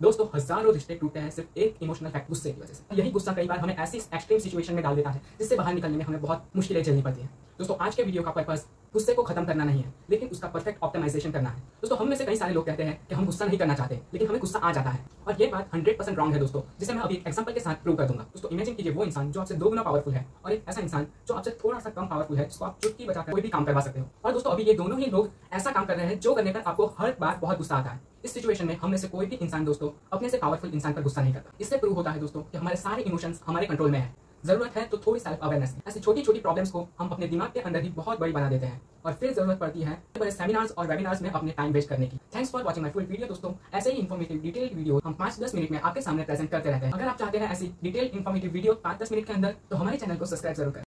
दोस्तों, हज़ारों रिश्ते टूटते हैं सिर्फ़ एक इमोशनल फैक्ट गुस्से की वजह से। यही गुस्सा कई बार हमें ऐसी एक्सट्रीम सिचुएशन में डाल देता है, जिससे बाहर निकलने में हमें बहुत मुश्किलें झेलनी पड़ती हैं। दोस्तों, आज के वीडियो का पर्पस गुस्से को खत्म करना नहीं है, लेकिन उसका परफेक्ट ऑप्टिमाइजेशन करना है। दोस्तों, हम में से कई सारे लोग कहते हैं कि हम गुस्सा नहीं करना चाहते, लेकिन हमें गुस्सा आ जाता है। और ये बात हंड्रेड परसेंट रॉन्ग है दोस्तों, जिसे मैं अभी एक एग्ज़ाम्पल के साथ प्रूव कर दूँगा। दोस्तों इमेजिन कीजिए वो इंसान जो आपसे दो गुना पावरफुल है, और एक ऐसा इंसान जो आपसे थोड़ा सा कम पावरफुल है, जिसको आप चुटकी बचाकर कोई भी काम करवा सकते हो। और दोस्तों, अभी ये दोनों ही लोग ऐसा काम कर रहे हैं जो करने पर आपको हर बार बहुत गुस्सा आता है। इस सिचुएशन में हम में से कोई भी इंसान दोस्तों, अपने से पावरफुल इंसान पर गुस्सा नहीं करता। इससे प्रूव होता है दोस्तों कि हमारे सारे इमोशंस हमारे कंट्रोल में है। ज़रूरत है तो थोड़ी सेल्फ अवेयरनेस ऐसी छोटी छोटी प्रॉब्लम्स को हम अपने दिमाग के अंदर ही बहुत बड़ी बना देते हैं। और फिर ज़रूरत पड़ती है बड़े सेमिनार्स और वेबिनार्स में अपने टाइम वेस्ट करने की। Thanks for watching my full video दोस्तों। ऐसे ही इन्फॉर्मेटिव डिटेल वीडियो हम पाँच दस मिनट में आपके सामने प्रेजेंट करते रहते हैं। अगर आप चाहते हैं ऐसी डिटेल इन्फॉर्मेटिव वीडियो पाँच दस मिनट के अंदर तो हमारे चैनल को सब्सक्राइब ज़रूर करें।